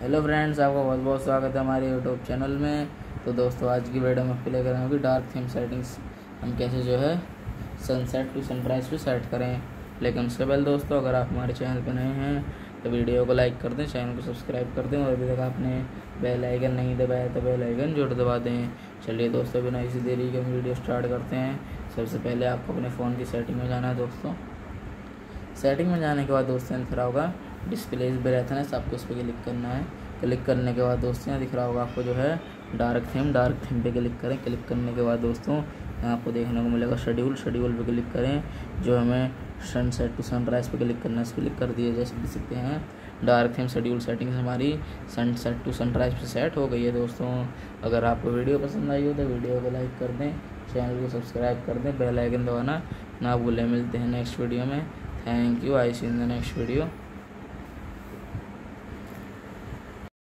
Hello friends आपका बहुत बहुत स्वागत है हमारे यूट्यूब चैनल में। तो दोस्तों, आज की वीडियो में प्ले करेंगे डार्क थीम सेटिंग्स हम कैसे जो है सनसेट टू सनराइज़ पे सेट करें। लेकिन उससे पहले दोस्तों, अगर आप हमारे चैनल पर नए हैं तो वीडियो को लाइक कर दें चैनल को सब्सक्राइब कर दें। और अभी तक आपने बेल आइकन नहीं दबाया तो बेल आइकन जोड़ दबा दें। चलिए दोस्तों, बिना इसी देरी के हम वीडियो स्टार्ट करते हैं। सबसे पहले आपको अपने फ़ोन की सेटिंग में जाना है दोस्तों। सेटिंग में जाने के बाद दोस्तों फिर होगा? डिस्प्ले ब्रेथनेस आपको इस पर क्लिक करना है। क्लिक करने के बाद दोस्तों, यहाँ दिख रहा होगा आपको जो है डार्क थीम डार्क थीम पे क्लिक करें। क्लिक करने के बाद दोस्तों, यहाँ आपको देखने को मिलेगा शेड्यूल। शेड्यूल पे क्लिक करें, जो हमें सनसेट टू सनराइज़ पे क्लिक करना है इस पर क्लिक कर दिए जैसे देख सकते हैं। डार्क थीम शेड्यूल सेटिंग्स हमारी सनसेट टू सनराइज़ पे सेट हो गई है दोस्तों। अगर आपको वीडियो पसंद आई हो तो वीडियो को लाइक कर दें, चैनल को सब्सक्राइब कर दें, बेल आइकन दबाना ना भूलें। मिलते हैं नेक्स्ट वीडियो में। Thank you, I see in the next video.